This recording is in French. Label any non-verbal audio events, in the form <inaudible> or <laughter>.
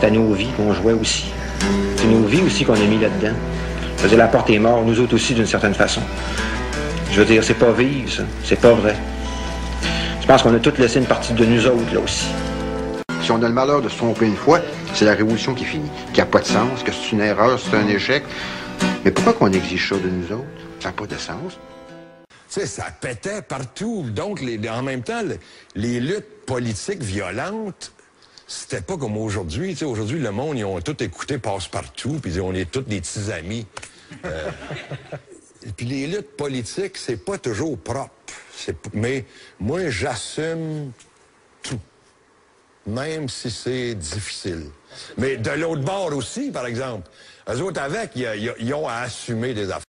C'était nos vies qu'on jouait aussi. C'est nos vies aussi qu'on a mis là-dedans. Je veux dire, la porte est morte, nous autres aussi, d'une certaine façon. Je veux dire, c'est pas vivre, ça. C'est pas vrai. Je pense qu'on a tous laissé une partie de nous autres, là aussi. Si on a le malheur de se tromper une fois, c'est la révolution qui finit, qui n'a pas de sens, que c'est une erreur, c'est un échec. Mais pourquoi qu'on exige ça de nous autres? Ça n'a pas de sens. Tu sais, ça pétait partout. Donc, les, en même temps, les, les luttes politiques violentes, c'était pas comme aujourd'hui. Tu sais, aujourd'hui, le monde, ils ont tout écouté passe-partout, puis on est tous des petits amis. Euh, <laughs> puis les luttes politiques, c'est pas toujours propre. C'est- Mais moi, j'assume tout. Même si c'est difficile. Mais de l'autre bord aussi, par exemple. Eux autres, avec, ils ont à assumer des affaires.